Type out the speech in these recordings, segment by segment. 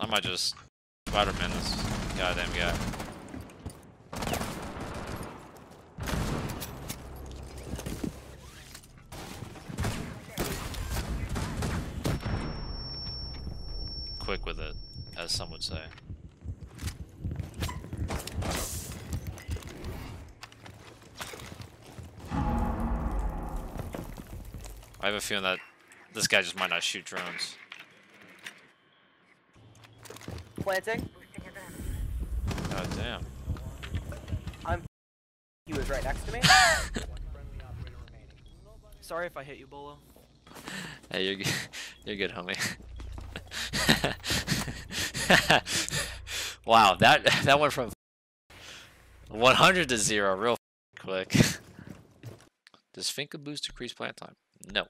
I might just Spider-Man this goddamn guy. Quick with it, as some would say. I have a feeling that this guy just might not shoot drones. Planting. God damn. I'm. He was right next to me. Sorry if I hit you, Beaulo. Hey, you're good. You're good, homie. wow, that that went from 100 to zero real quick. Does Finka boost decrease plant time? No.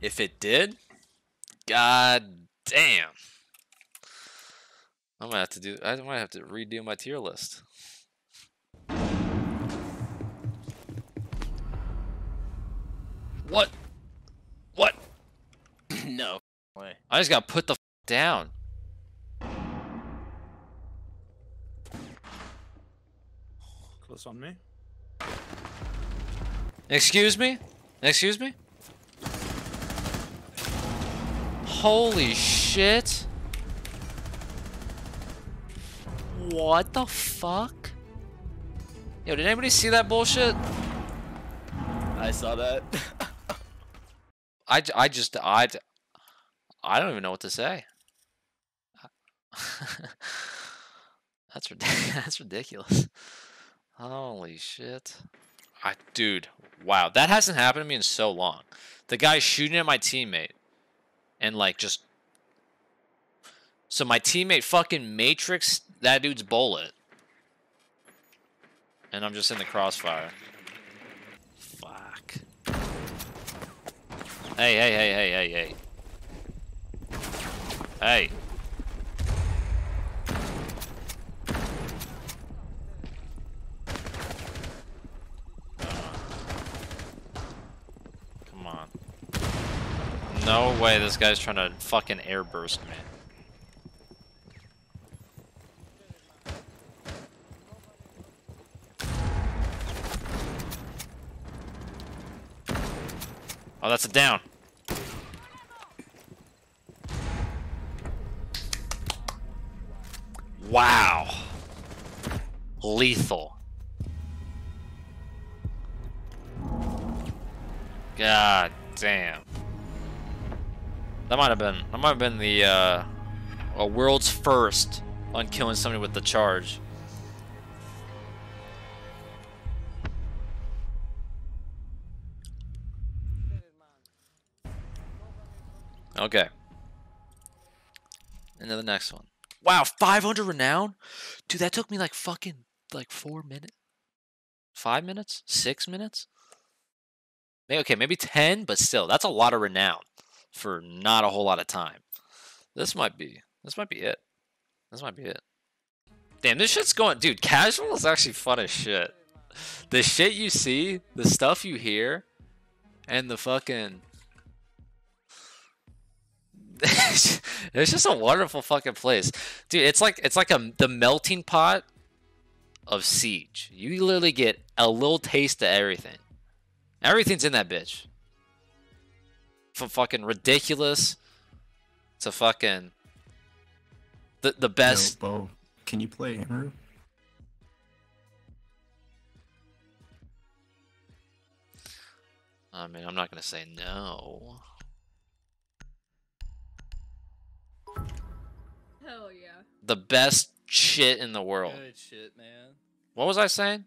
If it did, god damn. I'm gonna have to do. I might have to redo my tier list. What? What? no way. I just gotta put the f down. Close on me. Excuse me? Excuse me? Holy shit. What the fuck? Yo, did anybody see that bullshit? I saw that. I, I just, I, I don't even know what to say. that's, rid- that's ridiculous. Holy shit. I, dude, wow. That hasn't happened to me in so long. The guy shooting at my teammate and like just. So my teammate fucking matrix that dude's bullet. And I'm just in the crossfire. Fuck. Hey, hey, hey, hey, hey, hey. Hey. Come on. No way this guy's trying to fucking airburst me. Oh, that's a down. Wow. Lethal. God damn. That might have been that might have been the uh world's first on killing somebody with the charge. Okay. Into the next one. Wow, 500 renown? Dude, that took me like fucking like 4 minutes. 5 minutes? 6 minutes? Okay, maybe 10, but still, that's a lot of renown for not a whole lot of time. This might be this might be it. This might be it. Damn, this shit's going dude, casual is actually fun as shit. The shit you see, the stuff you hear, and the fucking it's just a wonderful fucking place, dude. It's like it's like a the melting pot of siege. You literally get a little taste of everything. Everything's in that bitch. From fucking ridiculous to fucking the the best. Yo, Bo, can you play Amaru? I mean, I'm not gonna say no. Hell yeah. The best shit in the world. Good shit, man. What was I saying?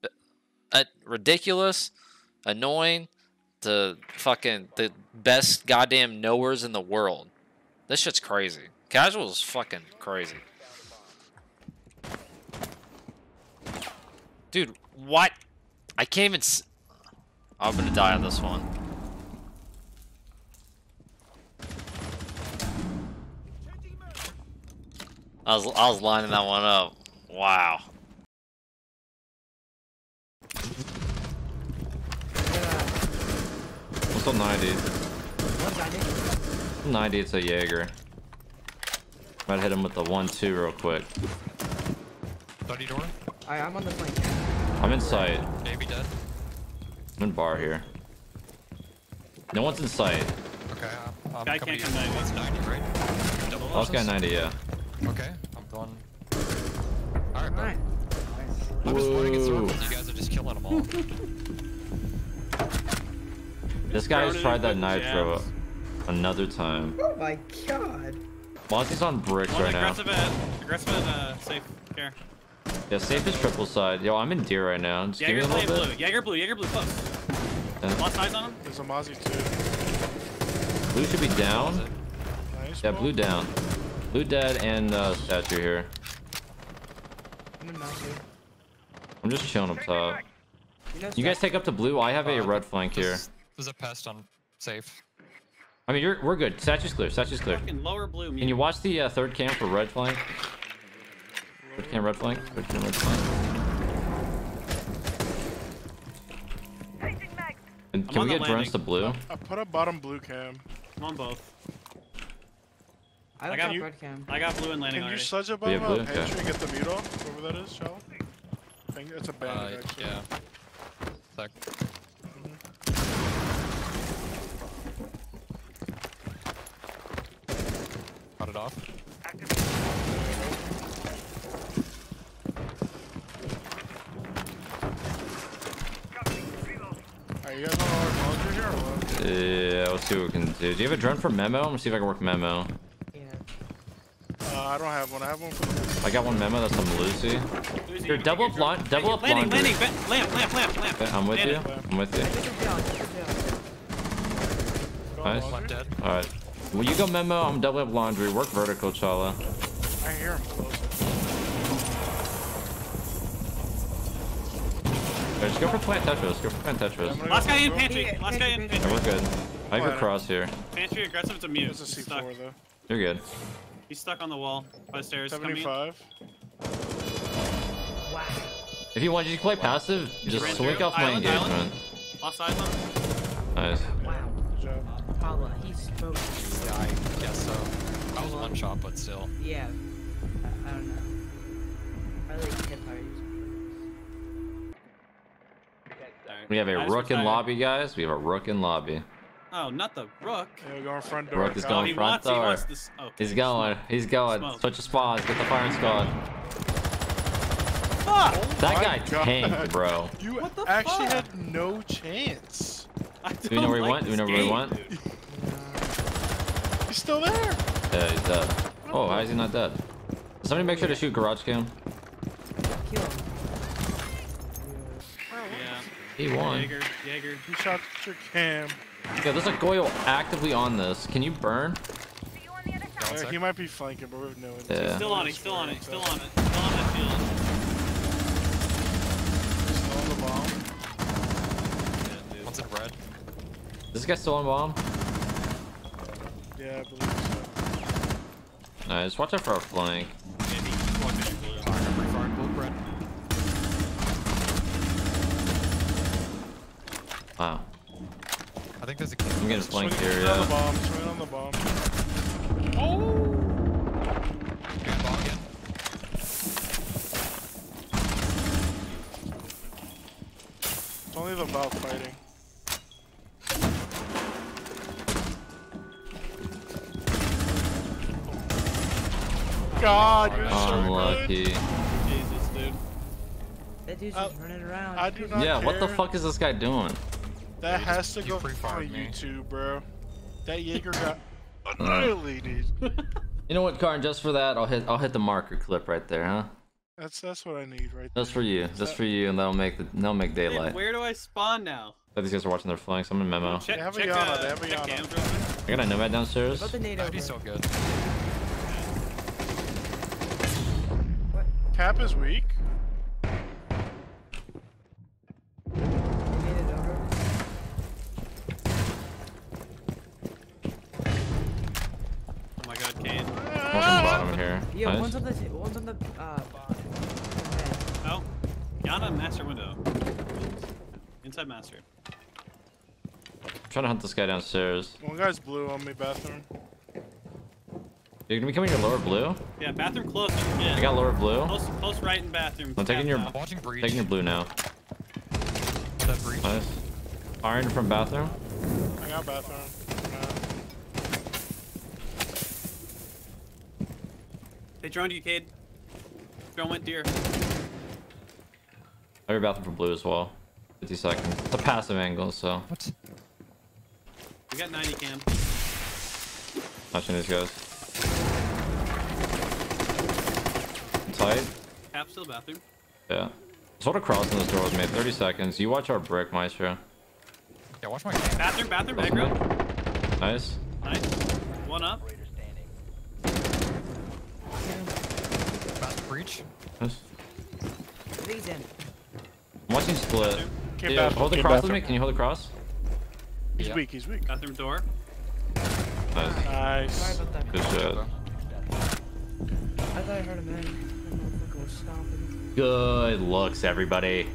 B- Uh, ridiculous, annoying, the fucking the best goddamn knowers in the world. This shit's crazy. Casual is fucking crazy. Dude, what? I can't even. S- I'm gonna die on this one. I was I was lining that one up. Wow. What's on 90? 90, it's a Jaeger. Might hit him with the 1-2 real quick. Study door. Alright, I'm on the flank. I'm in sight. Navy dead. I'm in bar here. No one's in sight. Okay. I'm, I'm Guy coming can't to come you. 90. It's 90, right? Double Last guy losses? 90, yeah. Okay. I'm going. Alright, bud. Alright. I'm just running in Whoa. circles. You guys are just killing them all. This guy has tried that with nitro jabs. another time. Oh my god. Monty's on bricks One right now. aggressive at aggressive at uh, safe care. Yeah, safe is triple side. Yo, I'm in deer right now. Just give me a blue, little blue. bit. Jaeger blue. Jaeger blue. Close. Yeah. Lost eyes on him. There's a Mozzie too. Blue should be down. Nice. Yeah, bro. blue down. Blue dead and uh, statue here. I'm in I'm just chilling up top. You, know You guys take up to blue. I have a Uh, red flank here. There's, there's a pest on safe. I mean, you're we're good. Statue's clear. Statue's clear. Fucking lower blue. Can you watch the uh, third cam for red flank? Third cam red flank. Third cam red flank. And can on we get drones to blue? I put a bottom blue cam. I'm on both. I don't got got you. red cam. I got blue and landing Can you already. Sledge above Yeah, yeah, blue, uh, okay. pantry and get the mute off? Whoever that is, shall I think it's a Uh, bandit actually. yeah. Sec. Cut it off. Alright, you guys want to work laundry here or what? Yeah, let's see what we can do. Do you have a drone for memo? I'm gonna see if I can work memo. Yeah. Uh, I don't have one. I have one for I got one memo. That's from Lucy. Lucy, Here, you double can up, get laun- double up landing, laundry. landing, ba- lamp, lamp, lamp, lamp. I'm with you. I'm with you. Take him down. Take him down. Go Nice. One laundry. dead. All right. Well, you go memo. I'm double up laundry. Work vertical, Chala. I hear him close. Right, just go for plant Tetris. Go for plant Tetris. Last guy in pantry. Last guy in pantry, Yeah, pantry. we're good. I have your cross here. Pantry aggressive to mute. It's a He's stuck. Though. You're good. He's stuck on the wall by the stairs. 75. Wow. If you want, you can play passive. Just ran swing off my Island, island. engagement. Lost eyes on. Nice. Wow. Good job. Paula, he's smoked. Yeah, I guess so. I was one shot, but still. Yeah. I, I don't know. I like hip fire We have a I just rook in lobby, guys. We have a rook in lobby. Oh, not the rook. Yeah, we're going front door. Rook is Kyle. Oh, going he front wants. Door. wants this. Oh, okay. He's going. He's going. Smoke. Switch of spawns. Get the firing squad. Fuck! That guy God. tanked, bro. You What the actually fuck? had no chance. I Do we know don't where he like went? Do we know where he game, went? Dude. He's still there. Yeah, he's dead. Oh, how is he not dead? Somebody make sure to shoot garage cam. Kill. Yeah. He won. Jaeger. Jaeger. He shot your cam. Yeah, there's a Goyo actively on this. Can you burn? Going Uh, he might be flanking, but we have no idea. Yeah. Still on it. Still on it. Still on it. Still on that field. Still on the bomb. Yeah, dude. One's in red. This guy still on bomb? Yeah, I believe so. Nice. Watch out for our flank. Yeah, he walked in blue. Alright, I'm refire. Blue red. Wow. I think there's a I'm getting flanked Swing- here, swing on the yeah. bomb. Swing on the bomb. Good ball again. It's only the Valve fighting. God, you're so good. Jesus, dude. That dude's Uh, just running around. I do not Yeah, what the fuck is this guy doing? That has to go free-fired on me. YouTube, bro. That Jaeger got annihilated. You know what, Karn? Just for that, I'll hit I'll hit the marker clip right there, huh? That's that's what I need right there. Just for you. Is Just that- for you, and that'll make the that'll make Wait, daylight. where do I spawn now? Oh, these guys are watching their flanks. I'm in memo. Check, They have a check, Yana, uh, they have check Yana. cams real quick. I got a nomad downstairs. About the NATO. He's so good. Cap is weak. Oh my god, Kane. One's bottom here. Yeah, Nice. one's on the one's on the uh bottom. Oh. Yana, master window. Inside master. I'm trying to hunt this guy downstairs. One guy's blue on me, bathroom. You're gonna be coming your lower blue? Yeah, bathroom close. I got lower blue. Close, close right in bathroom. I'm taking your- now. Watching breach. Taking your blue now. That breach. Nice. Iron from bathroom. I got bathroom. Uh, They droned you, Cade. Drone went deer. I have your bathroom for blue as well. 50 seconds. It's a passive angle, so What? We got 90 cam. watching these guys. Tight. Tap still bathroom. Yeah. Sort of crossing this door with me. 30 seconds. You watch our brick, Maestro. Yeah, watch my cam. Bathroom, bathroom, Crossing aggro. mid. Nice. Nice. One up. Fast breach. Nice. These in. I'm watching split. came Dude, bathroom. hold the came cross with me. Can you hold the cross? He's Yeah. weak. He's weak. Bathroom door. Nice. Sorry Nice. about that. Good shit. I thought I heard a man. Good looks, everybody.